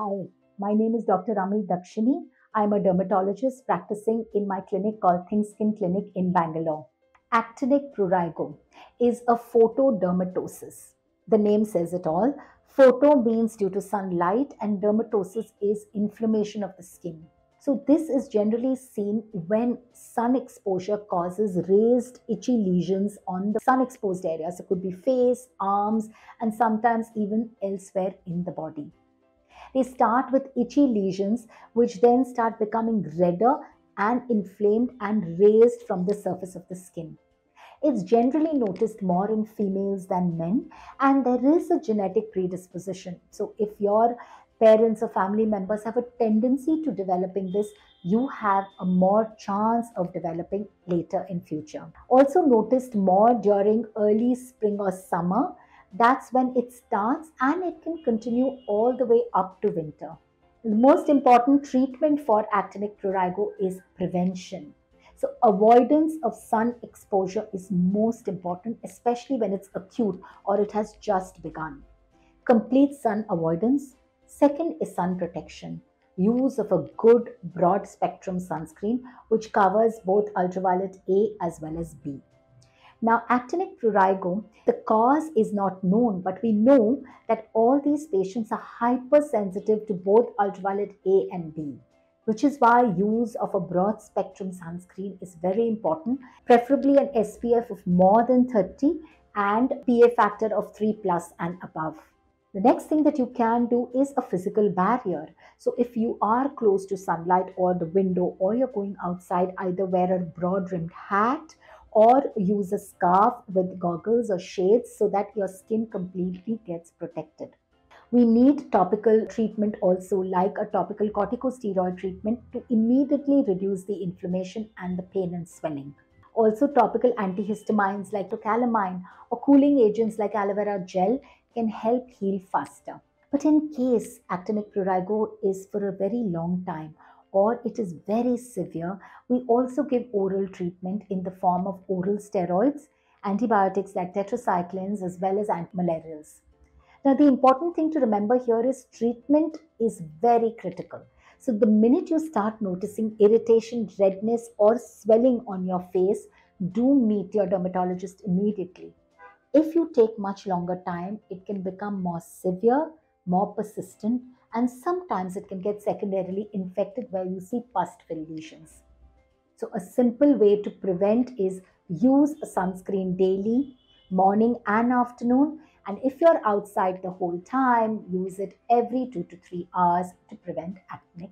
Hi, my name is Dr. Amee Daxini. I'm a dermatologist practicing in my clinic called Think Skin Clinic in Bangalore. Actinic prurigo is a photodermatosis. The name says it all. Photo means due to sunlight, and dermatosis is inflammation of the skin. So, this is generally seen when sun exposure causes raised itchy lesions on the sun exposed areas. It could be face, arms, and sometimes even elsewhere in the body. They start with itchy lesions, which then start becoming redder and inflamed and raised from the surface of the skin. It's generally noticed more in females than men, and there is a genetic predisposition. So, if your parents or family members have a tendency to developing this, you have a more chance of developing later in future. Also noticed more during early spring or summer that's when it starts and it can continue all the way up to winter. The most important treatment for actinic prurigo is prevention. So, avoidance of sun exposure is most important, especially when it's acute or it has just begun. Complete sun avoidance. Second is sun protection. Use of a good broad spectrum sunscreen which covers both ultraviolet A as well as B. Now, actinic prurigo, the cause is not known, but we know that all these patients are hypersensitive to both ultraviolet A and B, which is why use of a broad spectrum sunscreen is very important, preferably an SPF of more than 30 and PA factor of 3 plus and above. The next thing that you can do is a physical barrier. So if you are close to sunlight or the window or you're going outside, either wear a broad rimmed hat or use a scarf with goggles or shades so that your skin completely gets protected. We need topical treatment also, like a topical corticosteroid treatment, to immediately reduce the inflammation and the pain and swelling. Also, topical antihistamines like tocalamine or cooling agents like aloe vera gel can help heal faster. But in case actinic prurigo is for a very long time or it is very severe, we also give oral treatment in the form of oral steroids, antibiotics like tetracyclines, as well as antimalarials. Now, the important thing to remember here is treatment is very critical. So, the minute you start noticing irritation, redness, or swelling on your face, do meet your dermatologist immediately. If you take much longer time, it can become more severe, more persistent, and sometimes it can get secondarily infected where you see pus-filled lesions. So a simple way to prevent is use a sunscreen daily, morning and afternoon. And if you're outside the whole time, use it every two to three hours to prevent prurigo.